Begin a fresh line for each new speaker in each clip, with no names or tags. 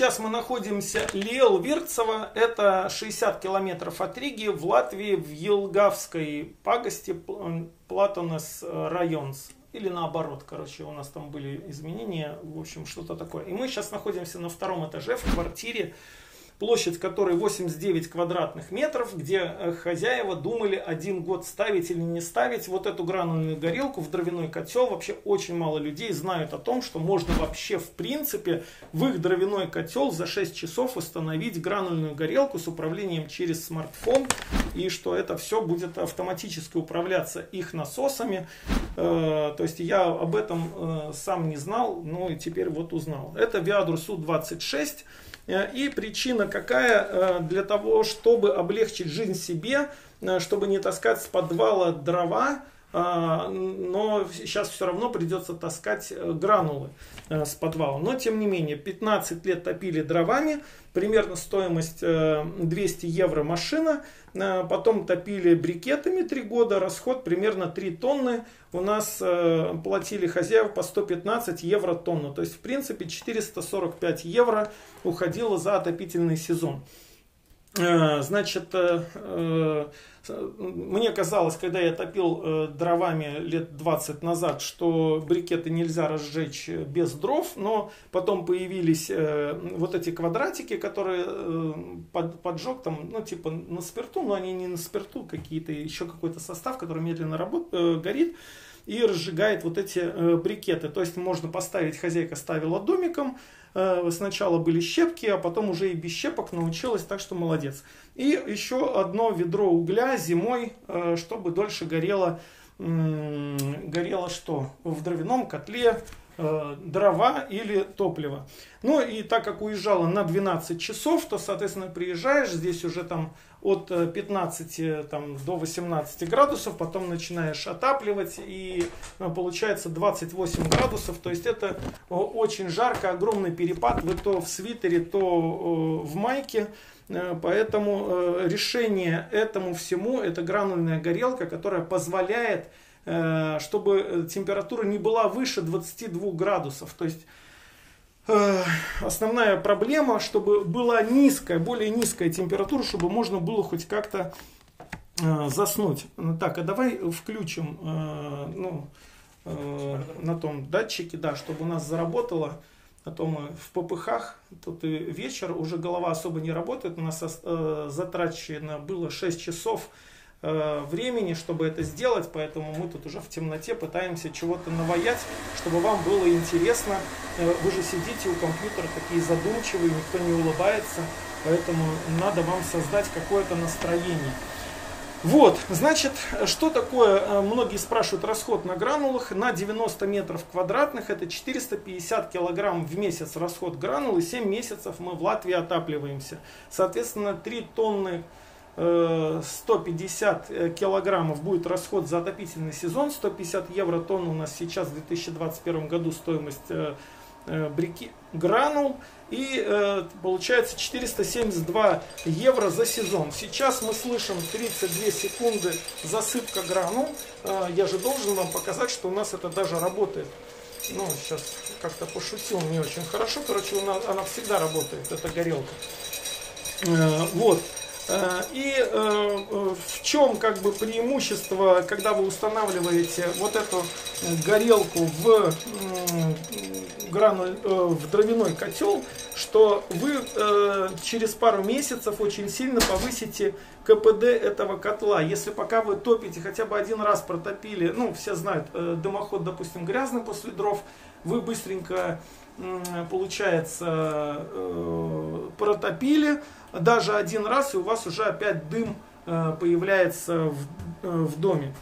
Сейчас мы находимся Лел Вирцево, это 60 километров от Риги, в Латвии, в Елгавской пагости Платонес районс. Или наоборот, короче, у нас там были изменения, в общем, что-то такое. И мы сейчас находимся на втором этаже в квартире площадь которой 89 квадратных метров, где э, хозяева думали один год ставить или не ставить вот эту гранульную горелку в дровяной котел. Вообще очень мало людей знают о том, что можно вообще в принципе в их дровяной котел за 6 часов установить гранульную горелку с управлением через смартфон и что это все будет автоматически управляться их насосами. Э, то есть я об этом э, сам не знал, но теперь вот узнал. Это Viadur Су-26. Э, и причина какая? Э, для того, чтобы облегчить жизнь себе, э, чтобы не таскать с подвала дрова, но сейчас все равно придется таскать гранулы с подвала. Но тем не менее, 15 лет топили дровами, примерно стоимость 200 евро машина, потом топили брикетами 3 года, расход примерно 3 тонны, у нас э, платили хозяева по 115 евро тонну. То есть, в принципе, 445 евро уходило за отопительный сезон. Э, значит, э, мне казалось, когда я топил дровами лет 20 назад, что брикеты нельзя разжечь без дров, но потом появились вот эти квадратики, которые поджег там, ну типа на спирту, но они не на спирту, какие-то еще какой-то состав, который медленно работ, горит и разжигает вот эти э, брикеты. То есть можно поставить, хозяйка ставила домиком, э, сначала были щепки, а потом уже и без щепок научилась, так что молодец. И еще одно ведро угля зимой, э, чтобы дольше горело, горело что? В дровяном котле э, дрова или топливо. Ну и так как уезжала на 12 часов, то, соответственно, приезжаешь, здесь уже там от 15 э, там, до 18 градусов, потом начинаешь отапливать и э, получается 28 градусов, то есть это очень жарко, огромный перепад, вы то в свитере, то в майке, э, Поэтому решение этому всему это гранульная горелка, которая позволяет, чтобы температура не была выше 22 градусов. То есть Э, основная проблема, чтобы была низкая, более низкая температура, чтобы можно было хоть как-то э, заснуть. Ну, так, а давай включим э, ну, на том датчике, да, чтобы у нас заработало. А то мы в попыхах, тут и вечер, уже голова особо не работает. У нас затрачено было 6 часов Э, времени, чтобы это сделать, поэтому мы тут уже в темноте пытаемся чего-то наваять, чтобы вам было интересно. Э, вы же сидите у компьютера такие задумчивые, никто не улыбается, поэтому надо вам создать какое-то настроение. Вот, значит, что такое, э, многие спрашивают, расход на гранулах на 90 метров квадратных, это 450 килограмм в месяц расход гранул, и 7 месяцев мы в Латвии отапливаемся. Соответственно, 3 тонны 150 э, килограммов будет расход за отопительный сезон, 150 евро тонна у нас сейчас в 2021 году стоимость э, э, брики гранул и получается 472 евро за сезон. Сейчас мы слышим 32 секунды засыпка гранул. Я же должен вам показать, что у нас это даже работает. Ну, сейчас как-то пошутил не очень хорошо. Короче, она, она всегда работает, эта горелка. Вот. Э, и э, э, в чем как бы преимущество, когда вы устанавливаете вот эту горелку в, грануль, в дровяной котел, что вы через пару месяцев очень сильно повысите КПД этого котла. Если пока вы топите, хотя бы один раз протопили, ну все знают, дымоход, допустим, грязный после дров, вы быстренько, получается, протопили, даже один раз, и у вас уже опять дым э, появляется в, э, в доме.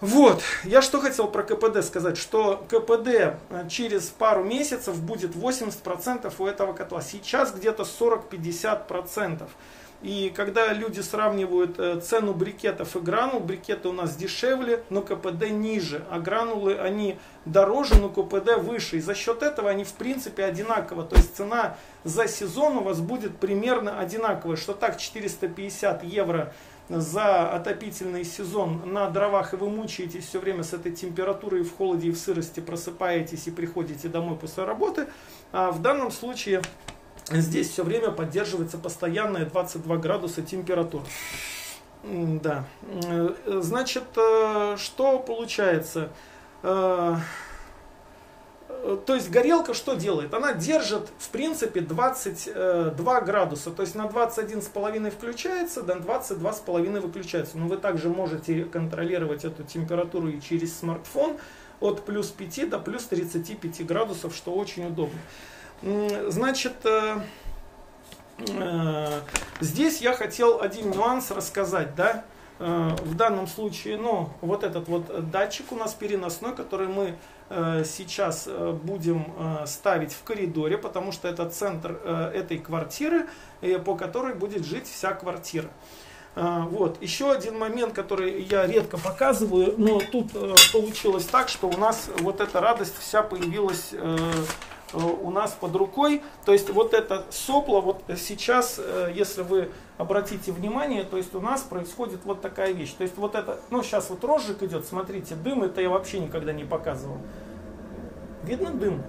Вот, я что хотел про КПД сказать, что КПД э, через пару месяцев будет 80% у этого котла. Сейчас где-то 40-50%. И когда люди сравнивают э, цену брикетов и гранул, брикеты у нас дешевле, но КПД ниже, а гранулы они дороже, но КПД выше. И за счет этого они в принципе одинаково. То есть цена за сезон у вас будет примерно одинаковая. Что так 450 евро за отопительный сезон на дровах, и вы мучаетесь все время с этой температурой в холоде и в сырости, просыпаетесь и приходите домой после работы, а в данном случае здесь все время поддерживается постоянная 22 градуса температура. Да. Э, значит, э, что получается? Э, то есть горелка что делает? Она держит в принципе 22 градуса, то есть на 21,5 включается, на 22,5 выключается. Но вы также можете контролировать эту температуру и через смартфон от плюс 5 до плюс 35 градусов, что очень удобно. Значит, Э, здесь я хотел один нюанс рассказать, да, э, в данном случае, ну, вот этот вот датчик у нас переносной, который мы э, сейчас будем ставить в коридоре, потому что это центр этой квартиры, по которой будет жить вся квартира. Вот. Еще один момент, который я редко показываю, но тут получилось так, что у нас вот эта радость вся появилась Э, у нас под рукой. То есть вот это сопло, вот сейчас, э, если вы обратите внимание, то есть у нас происходит вот такая вещь. То есть вот это, ну сейчас вот розжиг идет, смотрите, дым, это я вообще никогда не показывал. Видно дым?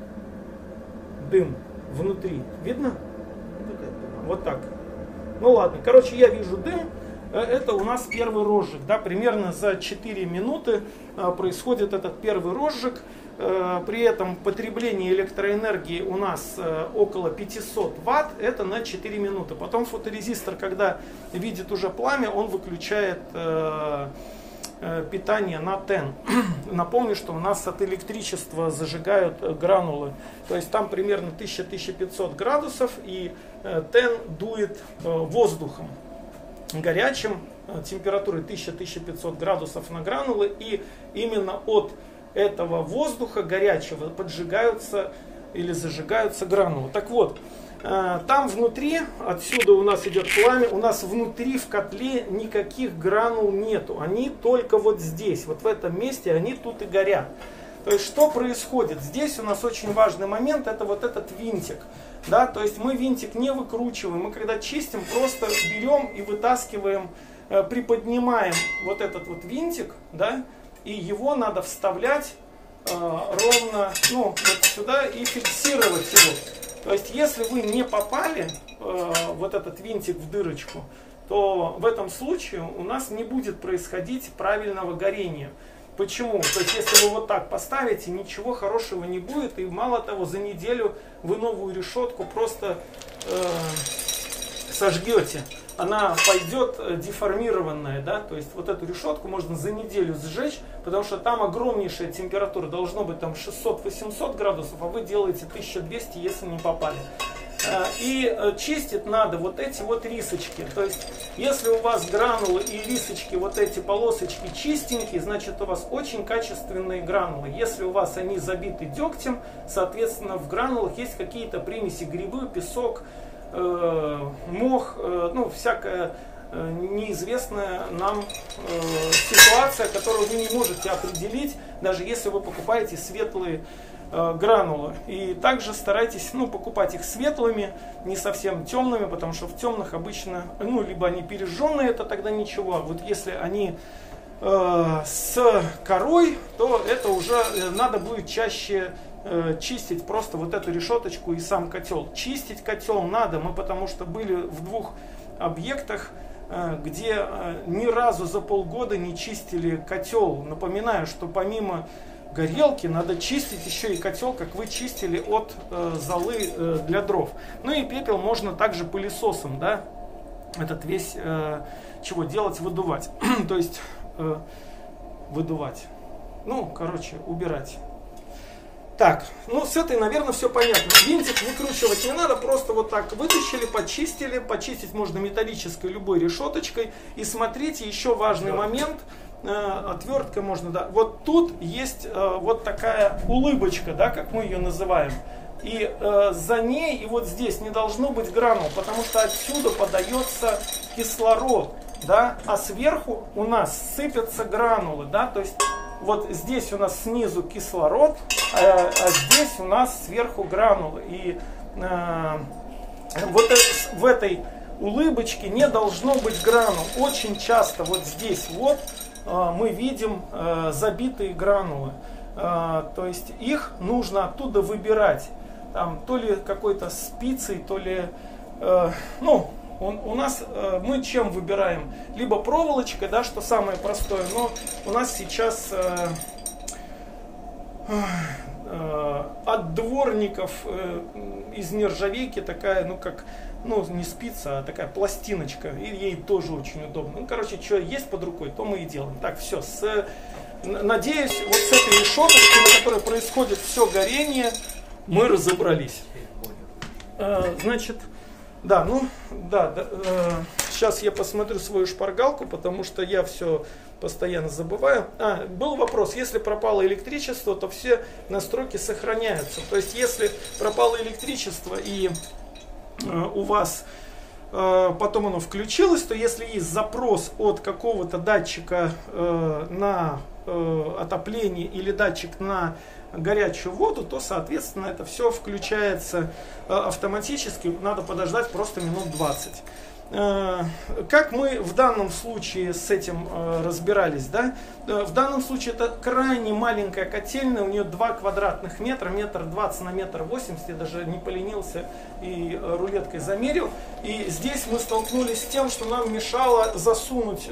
Дым внутри. Видно? Вот так. Ну ладно, короче, я вижу дым. Э, это у нас первый розжиг. Да, примерно за 4 минуты происходит этот первый розжиг. Э, при этом потребление электроэнергии у нас э, около 500 ватт, это на 4 минуты. Потом фоторезистор, когда видит уже пламя, он выключает э, питание на тен. Напомню, что у нас от электричества зажигают гранулы. То есть там примерно 1000-1500 градусов и тен дует воздухом горячим температурой 1000-1500 градусов на гранулы и именно от этого воздуха горячего поджигаются или зажигаются гранулы. Так вот, э, там внутри, отсюда у нас идет пламя, у нас внутри в котле никаких гранул нету. Они только вот здесь, вот в этом месте, они тут и горят. То есть что происходит? Здесь у нас очень важный момент, это вот этот винтик. Да, то есть мы винтик не выкручиваем, мы когда чистим, просто берем и вытаскиваем, э, приподнимаем вот этот вот винтик, да, и его надо вставлять э, ровно ну, вот сюда и фиксировать его. То есть, если вы не попали э, вот этот винтик в дырочку, то в этом случае у нас не будет происходить правильного горения. Почему? То есть, если вы вот так поставите, ничего хорошего не будет, и мало того, за неделю вы новую решетку просто э, сожгете она пойдет э, деформированная, да, то есть вот эту решетку можно за неделю сжечь, потому что там огромнейшая температура, должно быть там 600-800 градусов, а вы делаете 1200, если не попали. Э, и э, чистить надо вот эти вот рисочки. То есть, если у вас гранулы и рисочки, вот эти полосочки чистенькие, значит у вас очень качественные гранулы. Если у вас они забиты дегтем, соответственно в гранулах есть какие-то примеси грибы, песок, э, мох, ну, всякая неизвестная нам ситуация, которую вы не можете определить, даже если вы покупаете светлые гранулы. И также старайтесь ну, покупать их светлыми, не совсем темными, потому что в темных обычно, ну, либо они пережженные, это тогда ничего. Вот если они э, с корой, то это уже э, надо будет чаще Э, чистить просто вот эту решеточку и сам котел. Чистить котел надо, мы потому что были в двух объектах, э, где э, ни разу за полгода не чистили котел. Напоминаю, что помимо горелки надо чистить еще и котел, как вы чистили от золы для дров. Ну и пепел можно также пылесосом, да, этот весь, чего делать, выдувать. То есть выдувать. Ну, короче, убирать. Так, ну с этой, наверное, все понятно. Винтик выкручивать не надо, просто вот так вытащили, почистили. Почистить можно металлической любой решеточкой. И смотрите, еще важный момент. Э, отвертка можно, да. Вот тут есть э, вот такая улыбочка, да, как мы ее называем. И э, за ней и вот здесь не должно быть гранул, потому что отсюда подается кислород, да, а сверху у нас сыпятся гранулы, да, то есть вот здесь у нас снизу кислород, а, а здесь у нас сверху гранулы. И э, вот в этой улыбочки, не должно быть гранул. Очень часто вот здесь вот э, мы видим э, забитые гранулы. Э, то есть их нужно оттуда выбирать. Там то ли какой-то спицей, то ли, э, ну, он, у нас э, мы чем выбираем? Либо проволочкой, да, что самое простое, но у нас сейчас от дворников э, из нержавейки такая, ну как, ну не спица, а такая пластиночка, и ей тоже очень удобно. Ну, короче, что есть под рукой, то мы и делаем. Так, все, с, надеюсь, вот с этой решеточкой, на которой происходит все горение, мы разобрались. Э, значит, да, ну, да, да э, сейчас я посмотрю свою шпаргалку, потому что я все постоянно забываю. А, был вопрос, если пропало электричество, то все настройки сохраняются. То есть, если пропало электричество и э, у вас э, потом оно включилось, то если есть запрос от какого-то датчика э, на э, отопление или датчик на горячую воду, то, соответственно, это все включается э, автоматически. Надо подождать просто минут 20. Э, как мы в данном случае с этим э, разбирались, да? В данном случае это крайне маленькая котельная, у нее 2 квадратных метра, метр 20 на метр 80, я даже не поленился и рулеткой замерил. И здесь мы столкнулись с тем, что нам мешало засунуть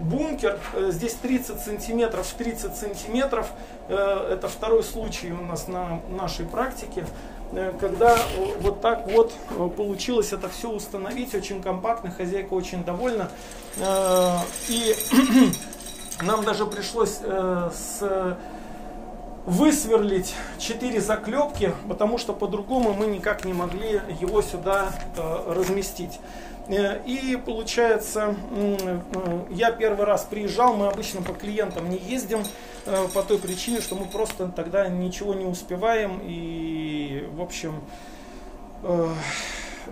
бункер, здесь 30 сантиметров в 30 сантиметров, это второй случай у нас на нашей практике. Э, когда вот так вот э, получилось это все установить, очень компактно, хозяйка очень довольна. Э, и нам даже пришлось с высверлить 4 заклепки, потому что по-другому мы никак не могли его сюда разместить. И получается, я первый раз приезжал, мы обычно по клиентам не ездим, Э, по той причине, что мы просто тогда ничего не успеваем и, в общем, э,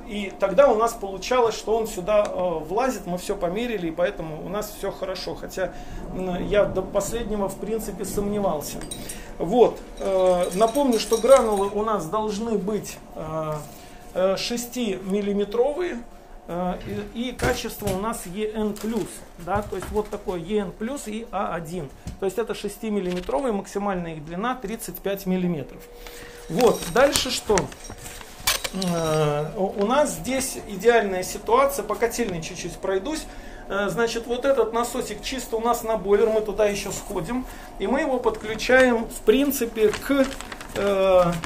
и тогда у нас получалось, что он сюда э, влазит, мы все померили, и поэтому у нас все хорошо. Хотя я до последнего, в принципе, сомневался. Вот. Напомню, что гранулы у нас должны быть 6-миллиметровые. Э, и, качество у нас EN+, да, то есть вот такое EN+, и A1. То есть это 6 миллиметровые, максимальная их длина 35 миллиметров. Вот, дальше что? Э, у нас здесь идеальная ситуация, по котельной чуть-чуть пройдусь. Э, значит, вот этот насосик чисто у нас на бойлер, мы туда еще сходим, и мы его подключаем, в принципе, к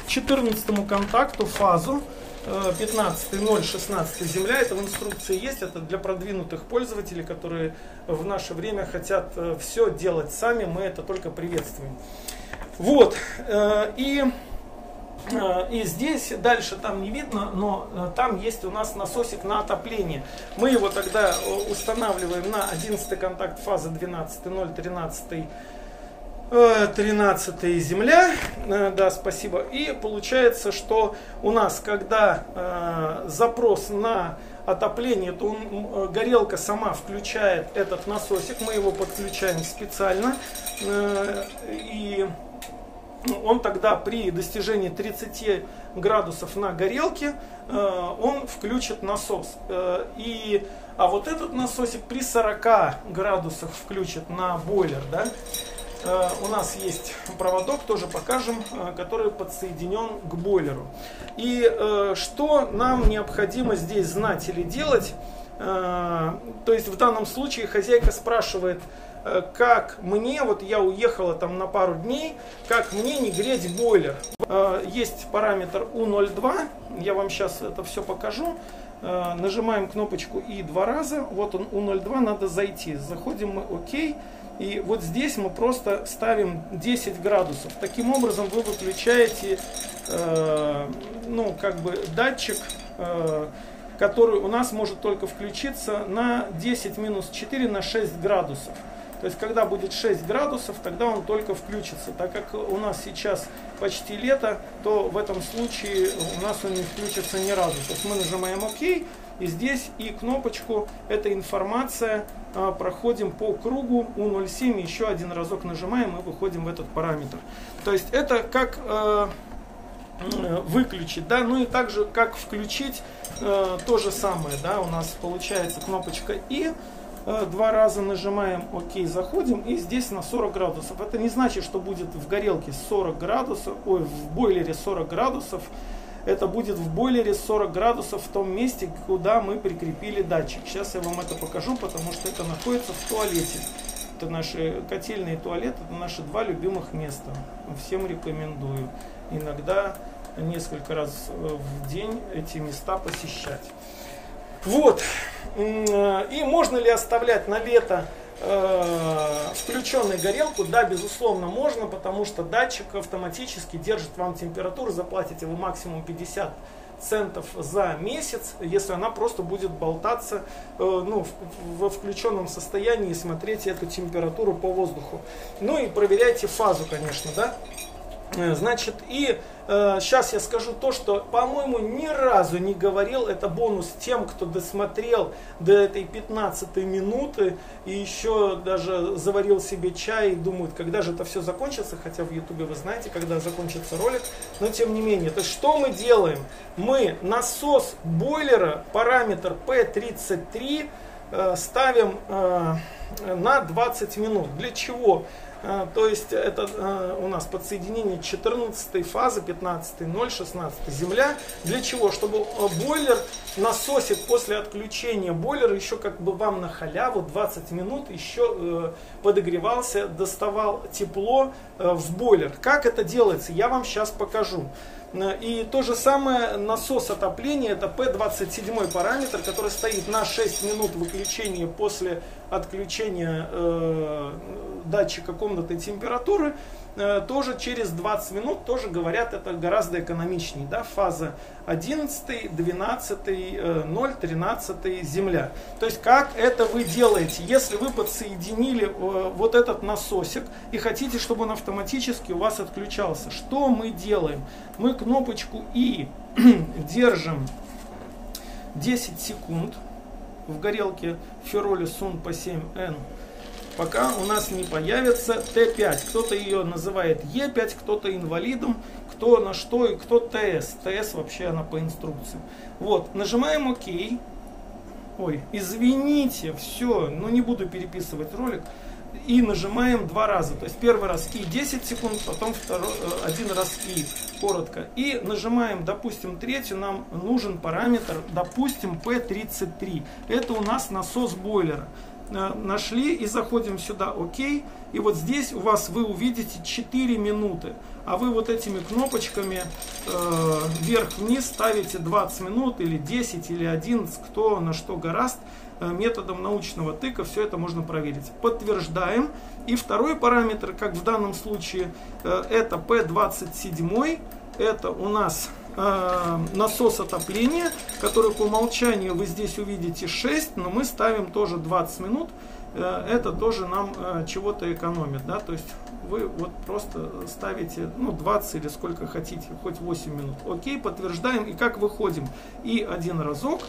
14 контакту, фазу, 15.0.16 земля, это в инструкции есть, это для продвинутых пользователей, которые в наше время хотят э, все делать сами, мы это только приветствуем. Вот, э, и, э, и здесь, дальше там не видно, но там есть у нас насосик на отопление. Мы его тогда устанавливаем на 11 контакт фазы 12.0, 13 13 э, земля, э, да, спасибо. И получается, что у нас, когда э, запрос на отопление, то он, э, горелка сама включает этот насосик, мы его подключаем специально, э, и он тогда при достижении 30 градусов на горелке, э, он включит насос. Э, и, а вот этот насосик при 40 градусах включит на бойлер, да, у нас есть проводок, тоже покажем, э, который подсоединен к бойлеру. И э, что нам необходимо здесь знать или делать? То есть в данном случае хозяйка спрашивает, как мне, вот я уехала там на пару дней, как мне не греть бойлер. Есть параметр U02, я вам сейчас это все покажу. Нажимаем кнопочку и два раза, вот он U02, надо зайти. Заходим мы ОК. И вот здесь мы просто ставим 10 градусов. Таким образом вы выключаете э, ну, как бы датчик, э, который у нас может только включиться на 10 минус 4 на 6 градусов. То есть, когда будет 6 градусов, тогда он только включится. Так как у нас сейчас почти лето, то в этом случае у нас он не включится ни разу. То есть, мы нажимаем ОК, и здесь и кнопочку, эта информация, а, проходим по кругу U07, еще один разок нажимаем и выходим в этот параметр. То есть это как, э, выключить, да, ну и также как включить, э, то же самое, да, у нас получается кнопочка И, э, два раза нажимаем ОК, заходим, и здесь на 40 градусов. Это не значит, что будет в горелке 40 градусов, ой, в бойлере 40 градусов, это будет в бойлере 40 градусов в том месте, куда мы прикрепили датчик. Сейчас я вам это покажу, потому что это находится в туалете. Это наши котельные туалеты, это наши два любимых места. Всем рекомендую. Иногда несколько раз в день эти места посещать. Вот. И можно ли оставлять на лето э, включенную горелку? Да, безусловно, можно, потому что датчик автоматически держит вам температуру, заплатите вы максимум 50 центов за месяц, если она просто будет болтаться э, ну, во включенном состоянии и смотреть эту температуру по воздуху. Ну и проверяйте фазу, конечно, да. Э, значит, и э, сейчас я скажу то, что, по-моему, ни разу не говорил, это бонус тем, кто досмотрел до этой 15 минуты и еще даже заварил себе чай и думают, когда же это все закончится, хотя в ютубе вы знаете, когда закончится ролик, но тем не менее. То что мы делаем? Мы насос бойлера, параметр P33, э, ставим э, на 20 минут. Для чего? А, то есть это а, у нас подсоединение 14 фазы, 15, 0, 16 земля. Для чего? Чтобы а, бойлер насосит после отключения бойлера еще как бы вам на халяву 20 минут еще э, подогревался, доставал тепло э, в бойлер. Как это делается? Я вам сейчас покажу. И то же самое насос отопления, это P27 параметр, который стоит на 6 минут выключения после отключения э, датчика комнатной температуры. Э, тоже через 20 минут, тоже говорят, это гораздо экономичнее. Да? Фаза 11, 12, 0, 13 земля. То есть как это вы делаете? Если вы подсоединили э, вот этот насосик и хотите, чтобы он автоматически у вас отключался, что мы делаем? Мы кнопочку И держим 10 секунд в горелке Фероли Сун по 7N пока у нас не появится Т5. Кто-то ее называет Е5, кто-то инвалидом, кто на что и кто ТС. ТС вообще она по инструкции. Вот, нажимаем ОК. Ой, извините, все, ну не буду переписывать ролик. И нажимаем два раза. То есть первый раз И 10 секунд, потом второй, э, один раз И коротко. И нажимаем, допустим, третью, нам нужен параметр, допустим, P33. Это у нас насос бойлера. Э, нашли и заходим сюда ОК. И вот здесь у вас вы увидите 4 минуты. А вы вот этими кнопочками э, вверх-вниз ставите 20 минут или 10 или 11, кто на что гораст. Э, методом научного тыка все это можно проверить. Подтверждаем. И второй параметр, как в данном случае, э, это P27. Это у нас насос отопления, который по умолчанию вы здесь увидите 6, но мы ставим тоже 20 минут. Э, это тоже нам э, чего-то экономит, да, то есть вы вот просто ставите, ну, 20 или сколько хотите, хоть 8 минут. Окей, подтверждаем. И как выходим? И один разок,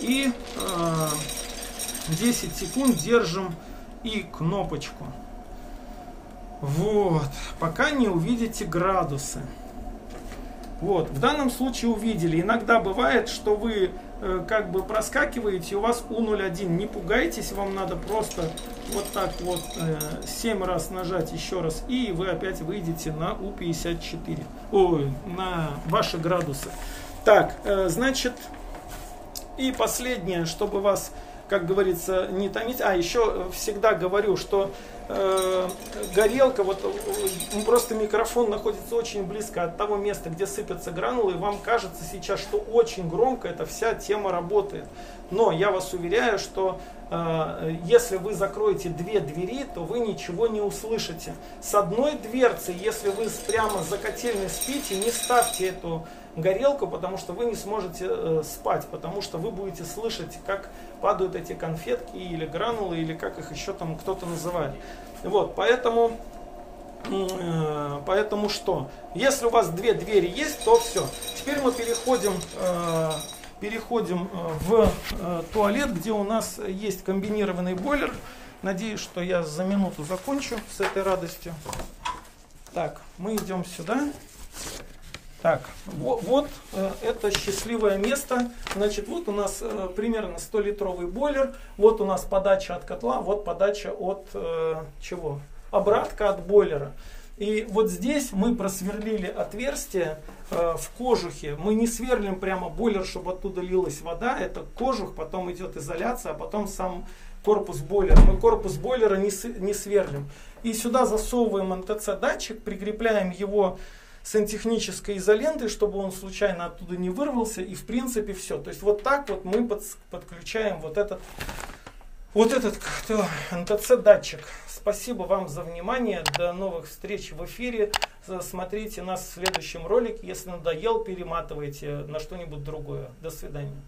и э, 10 секунд держим и кнопочку. Вот, пока не увидите градусы. Вот. В данном случае увидели. Иногда бывает, что вы э, как бы проскакиваете, у вас У01. Не пугайтесь, вам надо просто вот так вот э, 7 раз нажать еще раз, и вы опять выйдете на У54. Ой, на ваши градусы. Так, э, значит, и последнее, чтобы вас, как говорится, не томить. А, еще всегда говорю, что э, горелка, вот э, просто микрофон находится очень близко от того места, где сыпятся гранулы, и вам кажется сейчас, что очень громко эта вся тема работает. Но я вас уверяю, что э, если вы закроете две двери, то вы ничего не услышите. С одной дверцы, если вы прямо за котельной спите, не ставьте эту горелку, потому что вы не сможете э, спать, потому что вы будете слышать, как падают эти конфетки или гранулы, или как их еще там кто-то называет. Вот, поэтому, э, поэтому что? Если у вас две двери есть, то все. Теперь мы переходим, э, переходим э, в э, туалет, где у нас есть комбинированный бойлер. Надеюсь, что я за минуту закончу с этой радостью. Так, мы идем сюда. Так, вот, вот э, это счастливое место. Значит, вот у нас э, примерно 100-литровый бойлер. Вот у нас подача от котла, вот подача от э, чего? Обратка от бойлера. И вот здесь мы просверлили отверстие э, в кожухе. Мы не сверлим прямо бойлер, чтобы оттуда лилась вода. Это кожух, потом идет изоляция, а потом сам корпус бойлера. Мы корпус бойлера не, не сверлим. И сюда засовываем НТЦ-датчик, прикрепляем его сантехнической изолентой, чтобы он случайно оттуда не вырвался. И в принципе все. То есть вот так вот мы под, подключаем вот этот вот этот НТЦ-датчик. Спасибо вам за внимание. До новых встреч в эфире. Смотрите нас в следующем ролике. Если надоел, перематывайте на что-нибудь другое. До свидания.